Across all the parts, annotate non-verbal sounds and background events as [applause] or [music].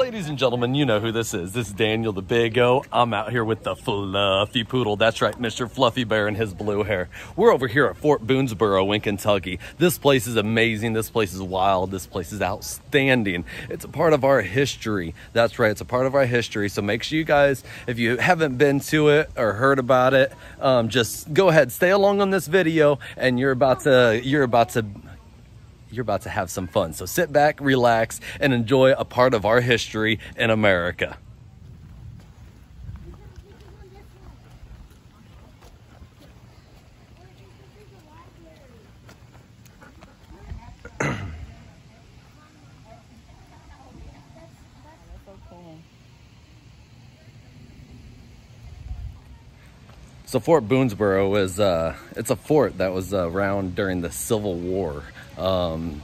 Ladies and gentlemen, you know who this is. This is Daniel the Big O. I'm out here with the fluffy poodle. That's right, Mr. Fluffy Bear and his blue hair. We're over here at Fort Boonesborough in Kentucky. This place is amazing. This place is wild. This place is outstanding. It's a part of our history. That's right, it's a part of our history. So make sure you guys, if you haven't been to it or heard about it, um, just go ahead, stay along on this video, and you're about to you're about to you're about to have some fun. So sit back, relax, and enjoy a part of our history in America. So Fort Boonesborough is uh, it's a fort that was uh, around during the Civil War. Um,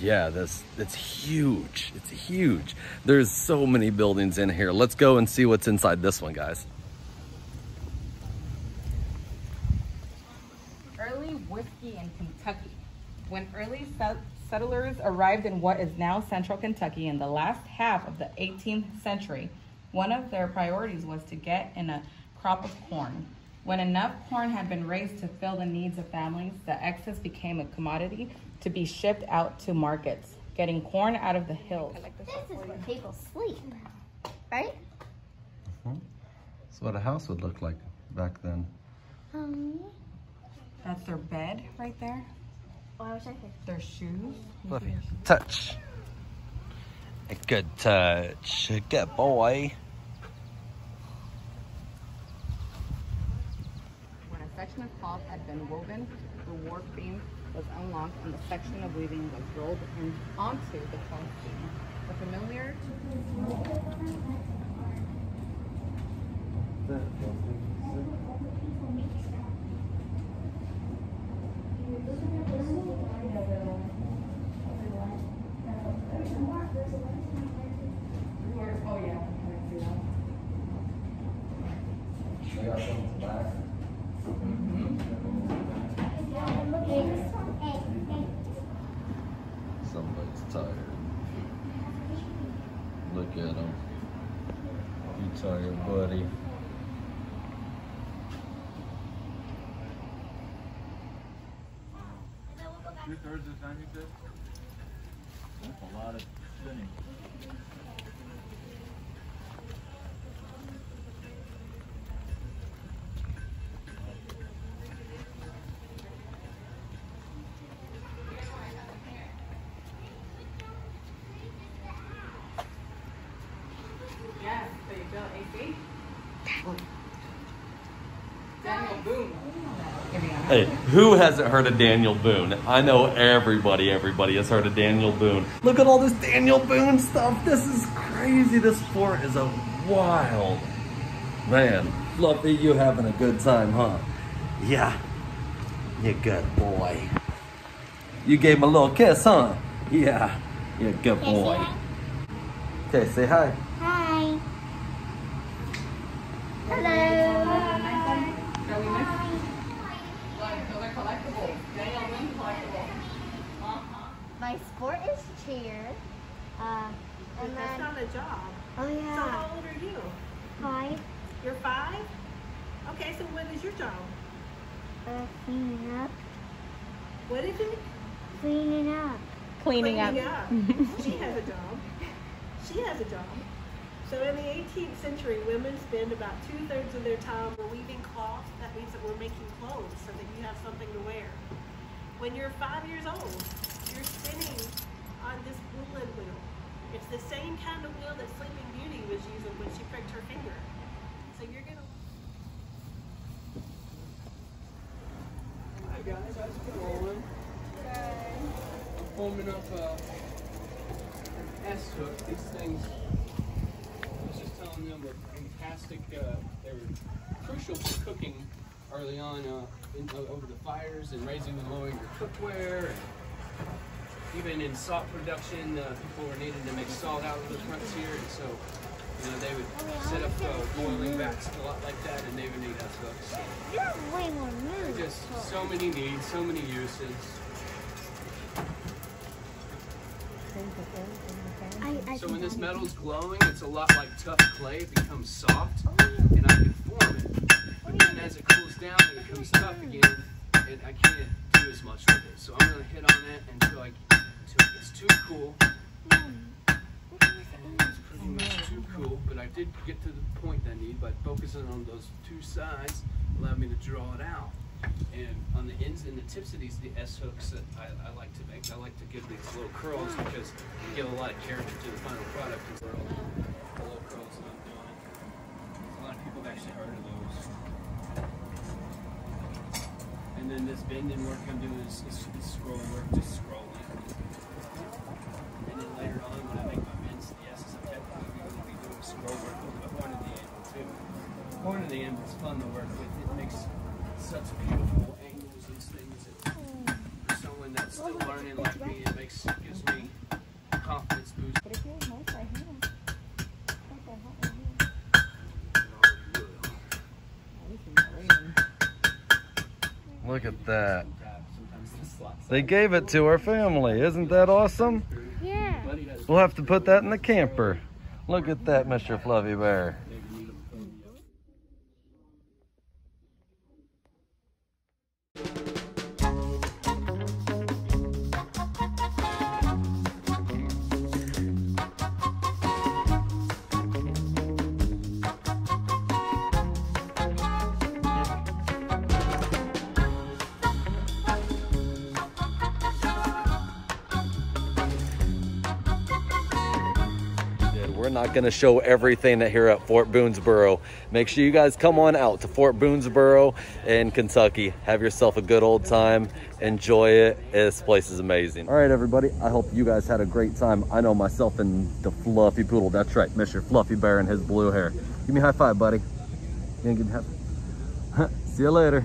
yeah, this it's huge. It's huge. There's so many buildings in here. Let's go and see what's inside this one, guys. Early whiskey in Kentucky. When early settlers arrived in what is now central Kentucky in the last half of the 18th century, one of their priorities was to get in a crop of corn. When enough corn had been raised to fill the needs of families, the excess became a commodity to be shipped out to markets, getting corn out of the hills. this, is where people sleep, right? Mm-hmm. That's what a house would look like back then. Um, That's their bed right there. Oh, I wish I could. Their shoes. Fluffy. Touch. A good touch. Good boy. Section of cloth had been woven, the warp beam was unlocked, and the section of weaving was rolled in onto the cloth beam. The familiar Oh yeah, I see that. Somebody's tired. Look at him. You tired, buddy. Two thirds of the time you said? That's a lot of spinning. Hey, who hasn't heard of Daniel Boone? I know everybody, everybody has heard of Daniel Boone. Look at all this Daniel Boone stuff. This is crazy. This fort is a wild. Man, Fluffy, you having a good time, huh? Yeah, you good boy. You gave him a little kiss, huh? Yeah, you're a good boy. Okay, say hi. Hi. Hello. My sport is cheer. Uh, and That's then, not a job. Oh yeah. So how old are you? Five. You're five? Okay, so what is your job? Uh, cleaning up. What is it? Cleaning up. Cleaning, Cleaning up. up. [laughs] she has a job. She has a job. So in the 18th century, women spend about two-thirds of their time weaving cloth. That means that we're making clothes so that you have something to wear. When you're five years old, you're spinning on this woolen wheel. It's the same kind of wheel that Sleeping Beauty was using when she pricked her finger. So you're gonna. Hi guys, how's it going? I'm forming up uh, S hook. These things, Telling them, were fantastic. Uh, they were crucial for cooking early on uh, in, uh, over the fires and raising and lowering your cookware. And even in salt production, uh, people were needing to make salt out of the frontier, and so you know they would set up uh, boiling vats a lot like that, and they would need S hooks. So you have way more moves. Just so many needs, so many uses. Thank I, I So when this metal's glowing, it's a lot like tough clay. It becomes soft, and I can form it. But then as it cools down, it becomes tough again, and I can't do as much with it. So I'm gonna hit on it until I until it gets too cool. It's pretty much too cool, but I did get to the point I need by focusing on those two sides, allowed me to draw it out. And on the ends and the tips of these, the S hooks that I, I like to make, I like to give these little curls because you give a lot of character to the final product. The little curls that I'm doing. A lot of people have actually heard of those. And then this bending work I'm doing is, is, is scroll work, just scrolling. And then later on, when I make my bends, the S's, I'm technically going to be doing scroll work with the horn of the anvil too. Horn of the anvil is fun to work with. It makes such beautiful angles and things. That for someone that's still learning like me, it makes gives me confidence boost. But it feels nice right here. Not that hot right here. This is green. Look at that. Sometimes the slots. They gave it to our family. Isn't that awesome? Yeah. We'll have to put that in the camper. Look at that, Mr. Fluffy Bear. Not going to show everything that here at Fort Boonesborough. Make sure you guys come on out to Fort Boonesborough in Kentucky. Have yourself a good old time. Enjoy it. This place is amazing. All right, everybody. I hope you guys had a great time. I know myself and the Fluffy Poodle. That's right, Mr. Fluffy Bear and his blue hair. Give me a high five, buddy. You gonna give me high five? [laughs] See you later.